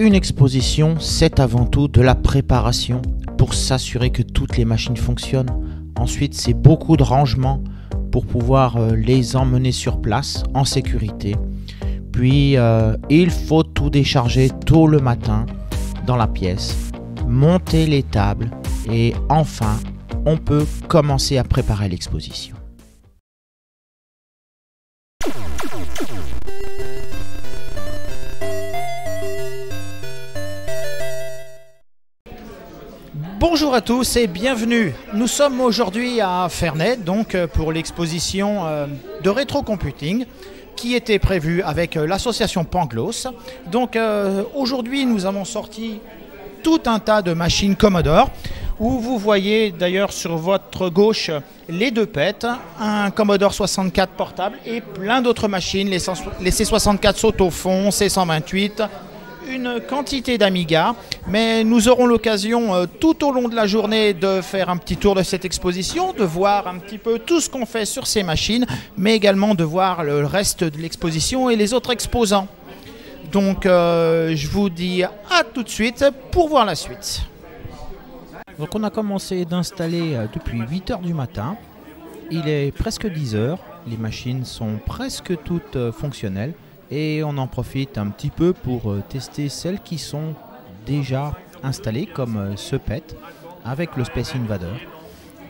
Une exposition, c'est avant tout de la préparation pour s'assurer que toutes les machines fonctionnent. Ensuite, c'est beaucoup de rangement pour pouvoir euh, les emmener sur place en sécurité. Puis, euh, il faut tout décharger tôt le matin dans la pièce, monter les tables et enfin, on peut commencer à préparer l'exposition. Bonjour à tous et bienvenue. Nous sommes aujourd'hui à Ferney, donc euh, pour l'exposition euh, de rétrocomputing qui était prévue avec euh, l'association Pangloss. Donc aujourd'hui, nous avons sorti tout un tas de machines Commodore où vous voyez d'ailleurs sur votre gauche les deux PET, un Commodore 64 portable et plein d'autres machines, les, C64 Sautofond, C128, une quantité d'Amiga, mais nous aurons l'occasion euh, tout au long de la journée de faire un petit tour de cette exposition, de voir un petit peu tout ce qu'on fait sur ces machines, mais également de voir le reste de l'exposition et les autres exposants. Donc euh, je vous dis à tout de suite pour voir la suite. Donc on a commencé d'installer euh, depuis 8h du matin. Il est presque 10h, les machines sont presque toutes fonctionnelles et on en profite un petit peu pour euh, tester celles qui sont déjà installées comme euh, ce PET avec le Space Invader.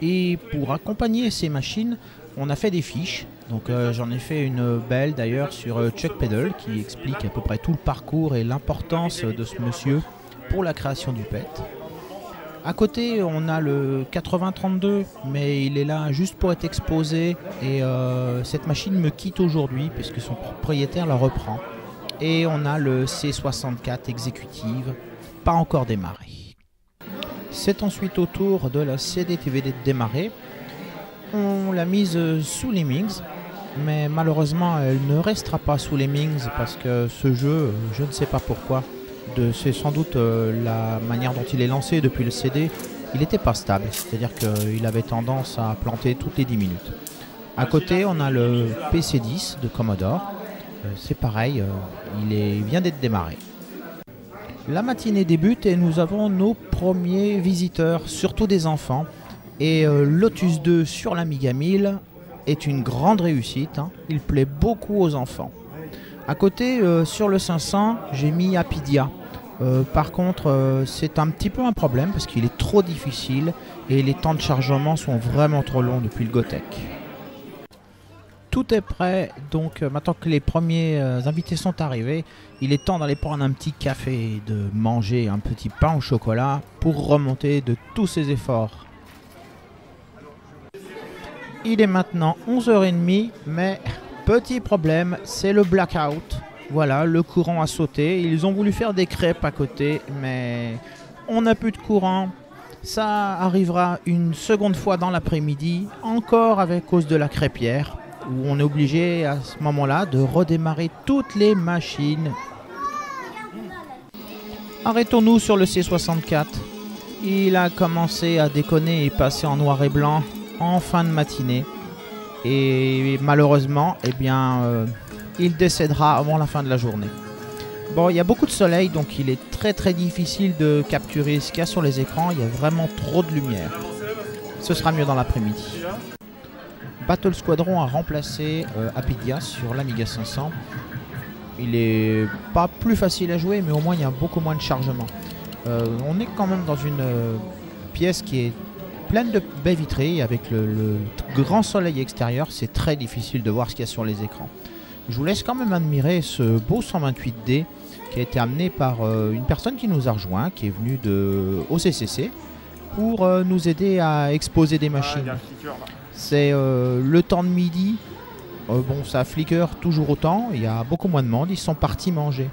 Et pour accompagner ces machines, on a fait des fiches. Donc euh, j'en ai fait une belle d'ailleurs sur Chuck Pedal qui explique à peu près tout le parcours et l'importance de ce monsieur pour la création du PET. À côté, on a le 8032, mais il est là juste pour être exposé. Et euh, cette machine me quitte aujourd'hui puisque son propriétaire la reprend. Et on a le C64 exécutive, pas encore démarré. C'est ensuite au tour de la CD-TVD de démarrer. On l'a mise sous les Mings, mais malheureusement elle ne restera pas sous les Mings parce que ce jeu, je ne sais pas pourquoi, c'est sans doute euh, la manière dont il est lancé depuis le CD. Il n'était pas stable, c'est-à-dire qu'il avait tendance à planter toutes les 10 minutes. À côté, on a le PC10 de Commodore. Euh, c'est pareil, euh, il, vient d'être démarré. La matinée débute et nous avons nos premiers visiteurs, surtout des enfants. Et Lotus 2 sur l'Amiga 1000 est une grande réussite. Hein. Il plaît beaucoup aux enfants. À côté, sur le 500, j'ai mis Apidia. Euh, par contre, euh, c'est un petit peu un problème parce qu'il est trop difficile et les temps de chargement sont vraiment trop longs depuis le Gotek. Tout est prêt, donc euh, maintenant que les premiers invités sont arrivés, il est temps d'aller prendre un petit café et de manger un petit pain au chocolat pour remonter de tous ces efforts. Il est maintenant 11h30, mais petit problème, c'est le blackout. Voilà, le courant a sauté. Ils ont voulu faire des crêpes à côté, mais on n'a plus de courant. Ça arrivera une seconde fois dans l'après-midi, encore avec cause de la crêpière, où on est obligé à ce moment-là de redémarrer toutes les machines. Arrêtons-nous sur le C64. Il a commencé à déconner et passer en noir et blanc en fin de matinée. Et malheureusement, eh bien, euh, il décédera avant la fin de la journée. Bon, il y a beaucoup de soleil, donc il est très très difficile de capturer ce qu'il y a sur les écrans. Il y a vraiment trop de lumière. Ce sera mieux dans l'après-midi. Battle Squadron a remplacé euh, Apidia sur l'Amiga 500. Il est pas plus facile à jouer, mais au moins il y a beaucoup moins de chargement. Euh, on est quand même dans une euh, pièce qui est pleine de baies vitrées avec le grand soleil extérieur. C'est très difficile de voir ce qu'il y a sur les écrans je vous laisse quand même admirer ce beau 128D qui a été amené par euh, une personne qui nous a rejoint, qui est venue de OCCC pour euh, nous aider à exposer des machines. C'est euh, le temps de midi. bon, ça flicker toujours autant. Il y a beaucoup moins de monde. Ils sont partis manger.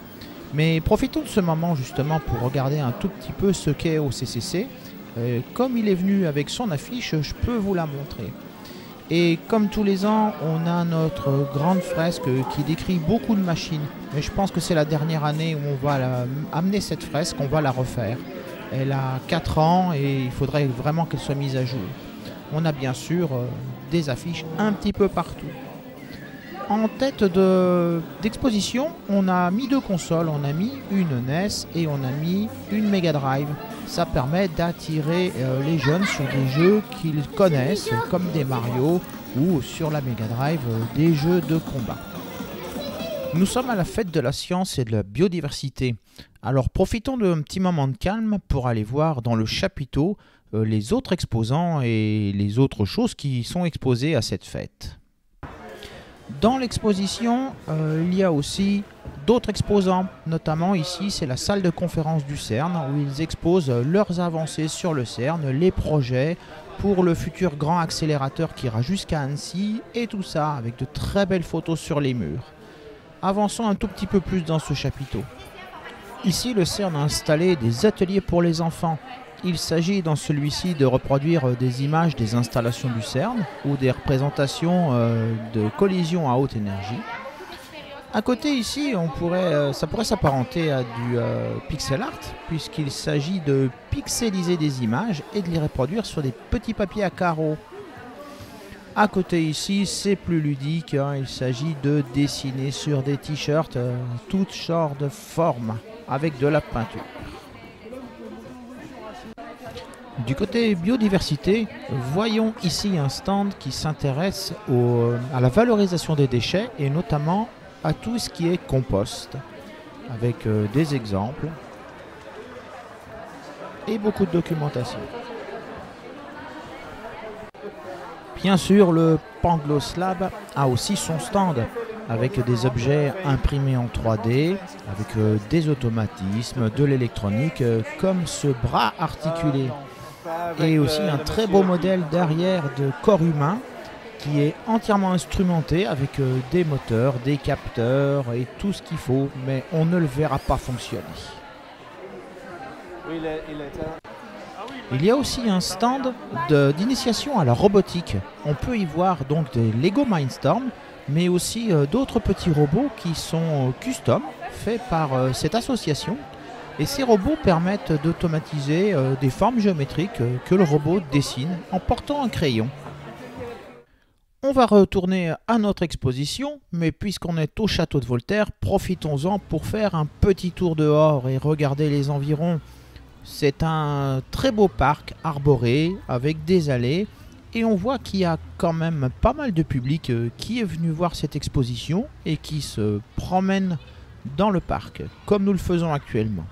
Mais profitons de ce moment justement pour regarder un tout petit peu ce qu'est OCCC. Comme il est venu avec son affiche, je peux vous la montrer. Et comme tous les ans, on a notre grande fresque qui décrit beaucoup de machines. Mais je pense que c'est la dernière année où on va amener cette fresque, on va la refaire. Elle a 4 ans et il faudrait vraiment qu'elle soit mise à jour. On a bien sûr euh, des affiches un petit peu partout. En tête d'exposition, on a mis deux consoles, on a mis une NES et on a mis une Mega Drive. Ça permet d'attirer euh, les jeunes sur des jeux qu'ils connaissent, comme des Mario ou sur la Mega Drive euh, des jeux de combat. Nous sommes à la fête de la science et de la biodiversité. Alors profitons d'un petit moment de calme pour aller voir dans le chapiteau euh, les autres exposants et les autres choses qui sont exposées à cette fête. Dans l'exposition, euh, il y a aussi d'autres exposants, notamment ici c'est la salle de conférence du CERN où ils exposent leurs avancées sur le CERN, les projets pour le futur grand accélérateur qui ira jusqu'à Annecy et tout ça avec de très belles photos sur les murs. Avançons un tout petit peu plus dans ce chapiteau. Ici, le CERN a installé des ateliers pour les enfants. Il s'agit dans celui-ci de reproduire des images des installations du CERN ou des représentations euh, de collisions à haute énergie. À côté ici, on pourrait, euh, ça pourrait s'apparenter à du euh, pixel art puisqu'il s'agit de pixeliser des images et de les reproduire sur des petits papiers à carreaux. À côté ici, c'est plus ludique, hein. il s'agit de dessiner sur des t-shirts euh, toutes sortes de formes avec de la peinture. Du côté biodiversité, voyons ici un stand qui s'intéresse à la valorisation des déchets et notamment à tout ce qui est compost, avec euh, des exemples et beaucoup de documentation. Bien sûr, le Pangloss Lab a aussi son stand avec des objets imprimés en 3D, avec euh, des automatismes, de l'électronique, euh, comme ce bras articulé. Et aussi un très beau modèle derrière de corps humain qui est entièrement instrumenté avec euh, des moteurs, des capteurs et tout ce qu'il faut, mais on ne le verra pas fonctionner. Il y a aussi un stand d'initiation à la robotique. On peut y voir donc des Lego Mindstorm, mais aussi euh, d'autres petits robots qui sont euh, custom, faits par euh, cette association. Et ces robots permettent d'automatiser des formes géométriques que le robot dessine en portant un crayon. On va retourner à notre exposition, mais puisqu'on est au château de Voltaire, profitons-en pour faire un petit tour dehors et regarder les environs. C'est un très beau parc arboré avec des allées et on voit qu'il y a quand même pas mal de public euh, qui est venu voir cette exposition et qui se promène dans le parc comme nous le faisons actuellement.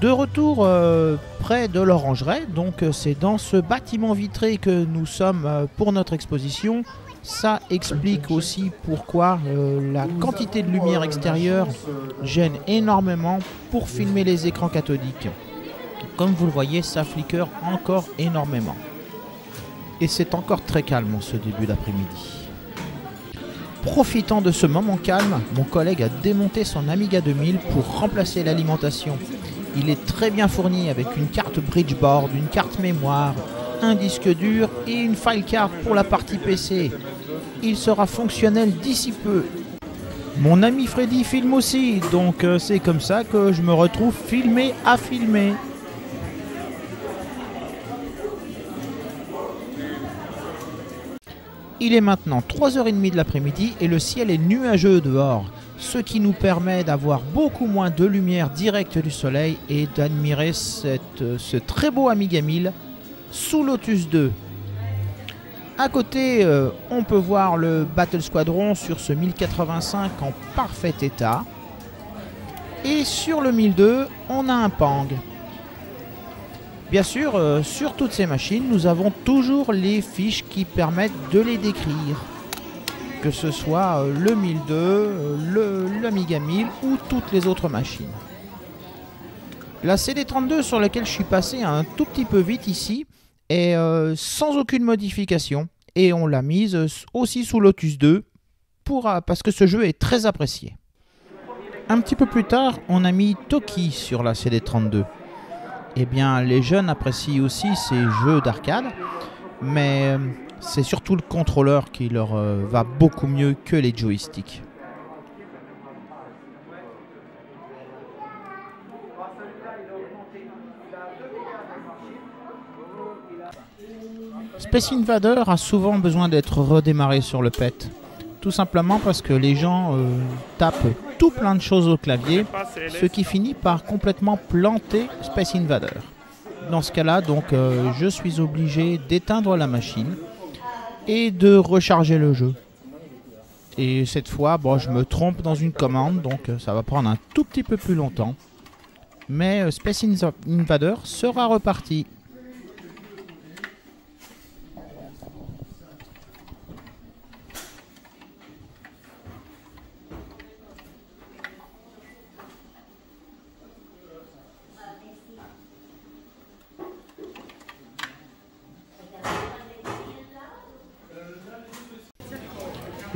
De retour euh, près de l'Orangerie, donc euh, c'est dans ce bâtiment vitré que nous sommes pour notre exposition. Ça explique aussi pourquoi euh, la quantité de lumière extérieure gêne énormément pour filmer les écrans cathodiques. Comme vous le voyez, ça flicker encore énormément. Et c'est encore très calme en ce début d'après-midi. Profitant de ce moment calme, mon collègue a démonté son Amiga 2000 pour remplacer l'alimentation. Il est très bien fourni avec une carte bridgeboard, une carte mémoire, un disque dur et une file card pour la partie PC il sera fonctionnel d'ici peu. Mon ami Freddy filme aussi, donc euh, c'est comme ça que je me retrouve filmé à filmer. Il est maintenant 3h30 de l'après-midi et le ciel est nuageux dehors, ce qui nous permet d'avoir beaucoup moins de lumière directe du soleil et d'admirer ce très beau Amiga 1000 sous Lotus 2. À côté, euh, on peut voir le Battle Squadron sur ce 1085 en parfait état. Et sur le 1002, on a un Pang. Bien sûr, euh, sur toutes ces machines, nous avons toujours les fiches qui permettent de les décrire. Que ce soit euh, le 1002, l'Amiga 1000 ou toutes les autres machines. La CD32 sur laquelle je suis passé un tout petit peu vite ici, et euh, sans aucune modification. Et on l'a mise aussi sous Lotus 2 pour, euh, parce que ce jeu est très apprécié. Un petit peu plus tard, on a mis Toki sur la CD32. Eh bien, les jeunes apprécient aussi ces jeux d'arcade, mais euh, c'est surtout le contrôleur qui leur va beaucoup mieux que les joysticks. Space Invader a souvent besoin d'être redémarré sur le PET. Tout simplement parce que les gens euh, tapent tout plein de choses au clavier, ce qui finit par complètement planter Space Invader. Dans ce cas-là, donc, euh, je suis obligé d'éteindre la machine et de recharger le jeu. Et cette fois, bon, je me trompe dans une commande, donc euh, ça va prendre un tout petit peu plus longtemps. Mais Space Invader sera reparti.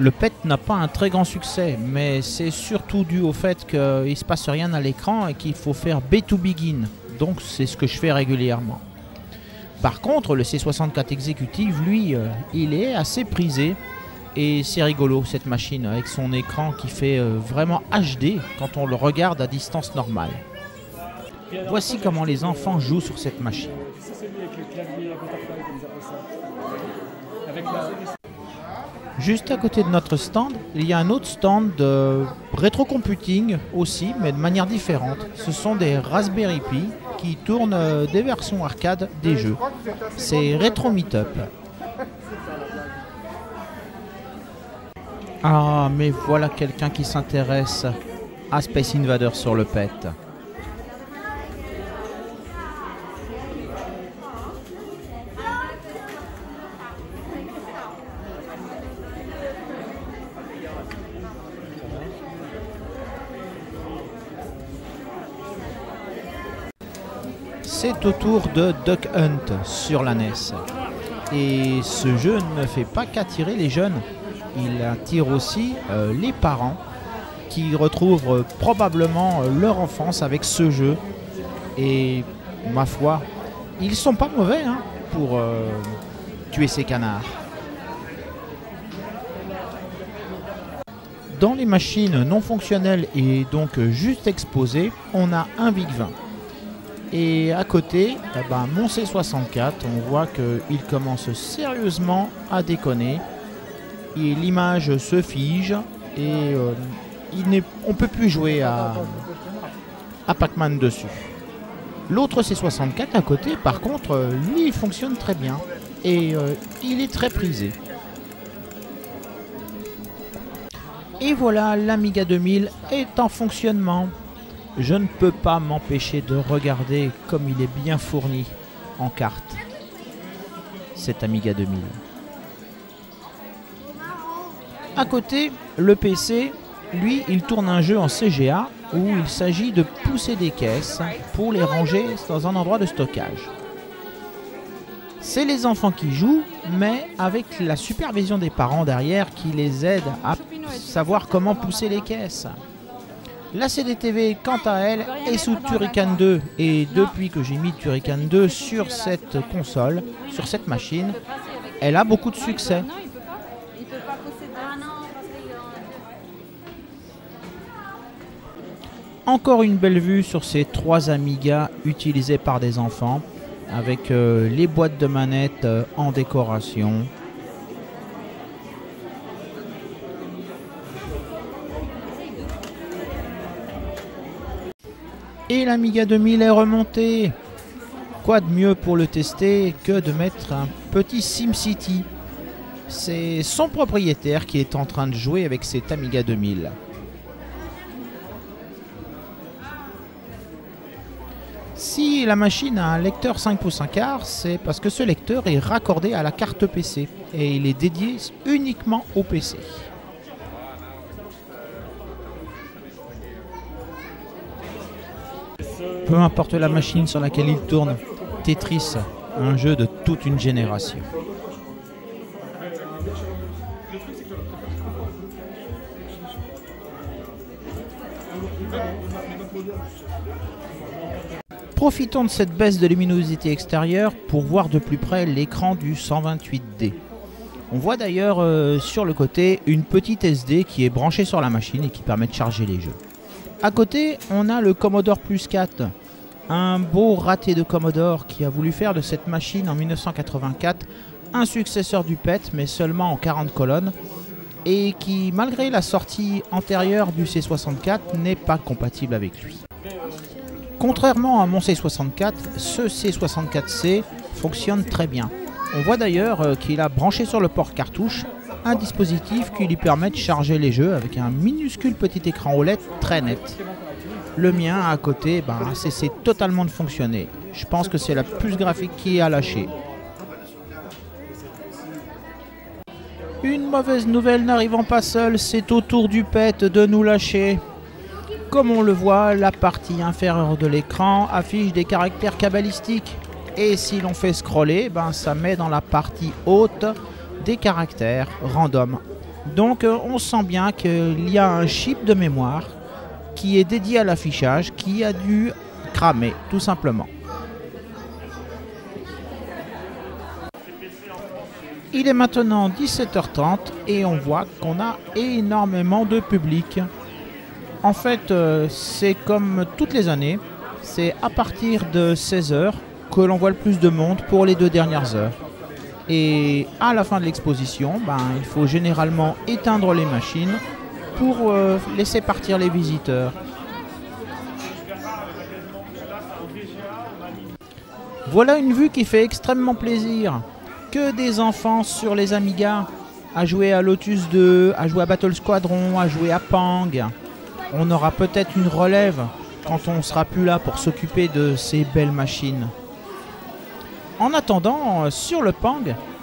Le PET n'a pas un très grand succès, mais c'est surtout dû au fait qu'il ne se passe rien à l'écran et qu'il faut faire B to begin. Donc c'est ce que je fais régulièrement. Par contre, le C64 Executive, lui, euh, il est assez prisé. Et c'est rigolo cette machine avec son écran qui fait euh, vraiment HD quand on le regarde à distance normale. Voici comment les enfants jouent sur cette machine. Juste à côté de notre stand, il y a un autre stand de rétrocomputing aussi, mais de manière différente. Ce sont des Raspberry Pi qui tournent euh, des versions arcade des jeux. C'est Retro Meetup. Ah, mais voilà quelqu'un qui s'intéresse à Space Invader sur le PET. C'est au tour de Duck Hunt sur la NES. Et ce jeu ne fait pas qu'attirer les jeunes, il attire aussi euh, les parents qui retrouvent probablement leur enfance avec ce jeu. Et ma foi, ils sont pas mauvais hein, pour euh, tuer ces canards. Dans les machines non fonctionnelles et donc juste exposées, on a un VIC-20. Et à côté, eh ben, mon C64, on voit qu'il commence sérieusement à déconner. Et l'image se fige et euh, on ne peut plus jouer à, Pac-Man dessus. L'autre C64 à côté, par contre, lui, il fonctionne très bien. Et euh, il est très prisé. Et voilà, l'Amiga 2000 est en fonctionnement je ne peux pas m'empêcher de regarder comme il est bien fourni en cartes, cet Amiga 2000. À côté, le PC, lui, il tourne un jeu en CGA où il s'agit de pousser des caisses pour les ranger dans un endroit de stockage. C'est les enfants qui jouent, mais avec la supervision des parents derrière qui les aident à savoir comment pousser les caisses. La CDTV, quant à elle, est sous Turrican 2 et depuis que j'ai mis Turrican 2 sur cette console, sur cette machine, elle a beaucoup de succès. Encore une belle vue sur ces trois Amiga utilisés par des enfants avec euh, les boîtes de manettes euh, en décoration, Et l'Amiga 2000 est remonté. Quoi de mieux pour le tester que de mettre un petit SimCity? C'est son propriétaire qui est en train de jouer avec cet Amiga 2000. Si la machine a un lecteur 5 pouces 1 quart, c'est parce que ce lecteur est raccordé à la carte PC et il est dédié uniquement au PC. Peu importe la machine sur laquelle il tourne. Tetris, un jeu de toute une génération. Profitons de cette baisse de luminosité extérieure pour voir de plus près l'écran du 128D. On voit d'ailleurs euh, sur le côté une petite SD qui est branchée sur la machine et qui permet de charger les jeux. À côté, on a le Commodore Plus 4, un beau raté de Commodore qui a voulu faire de cette machine en 1984 un successeur du PET, mais seulement en 40 colonnes, et qui, malgré la sortie antérieure du C64, n'est pas compatible avec lui. Contrairement à mon C64, ce C64C fonctionne très bien. On voit d'ailleurs euh, qu'il a branché sur le port cartouche un dispositif qui lui permet de charger les jeux avec un minuscule petit écran OLED très net. Le mien à côté, ben, a cessé totalement de fonctionner. Je pense que c'est la puce graphique qui a lâché. Une mauvaise nouvelle n'arrivant pas seule, c'est au tour du PET de nous lâcher. Comme on le voit, la partie inférieure de l'écran affiche des caractères cabalistiques. Et si l'on fait scroller, ben ça met dans la partie haute des caractères random. Donc euh, on sent bien qu'il y a un chip de mémoire qui est dédié à l'affichage qui a dû cramer tout simplement. Il est maintenant 17h30 et on voit qu'on a énormément de public. En fait, euh, c'est comme toutes les années, c'est à partir de 16h que l'on voit le plus de monde pour les deux dernières heures. Et à la fin de l'exposition, ben, il faut généralement éteindre les machines pour euh, laisser partir les visiteurs. Voilà une vue qui fait extrêmement plaisir que des enfants sur les Amiga, à jouer à Lotus 2, à jouer à Battle Squadron, à jouer à Pang. On aura peut-être une relève quand on sera plus là pour s'occuper de ces belles machines. En attendant, sur le Pang,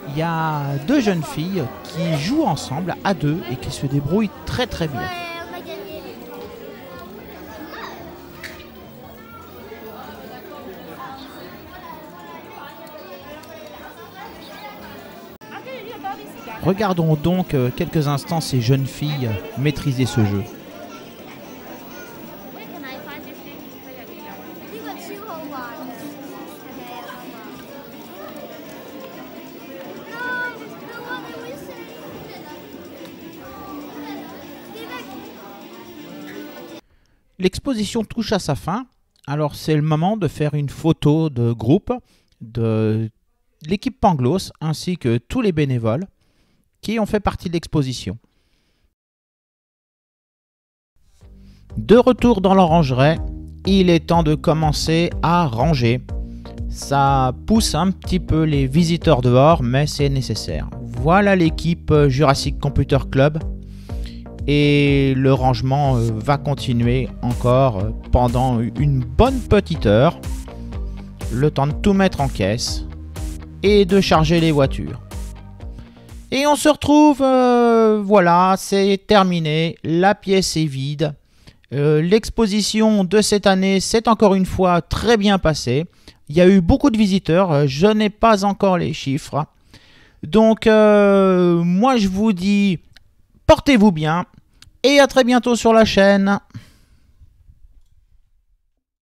il y a deux jeunes filles qui jouent ensemble à deux et qui se débrouillent très très bien. Regardons donc euh, quelques instants ces jeunes filles maîtriser ce jeu. L'exposition touche à sa fin, alors c'est le moment de faire une photo de groupe de l'équipe Panglos ainsi que tous les bénévoles qui ont fait partie de l'exposition. De retour dans l'orangerie, il est temps de commencer à ranger. Ça pousse un petit peu les visiteurs dehors, mais c'est nécessaire. Voilà l'équipe Jurassic Computer Club. Et le rangement euh, va continuer encore euh, pendant une bonne petite heure. Le temps de tout mettre en caisse et de charger les voitures. Et on se retrouve, euh, voilà, c'est terminé, la pièce est vide. L'exposition de cette année s'est encore une fois très bien passée. Il y a eu beaucoup de visiteurs, je n'ai pas encore les chiffres. Donc moi je vous dis, portez-vous bien et à très bientôt sur la chaîne.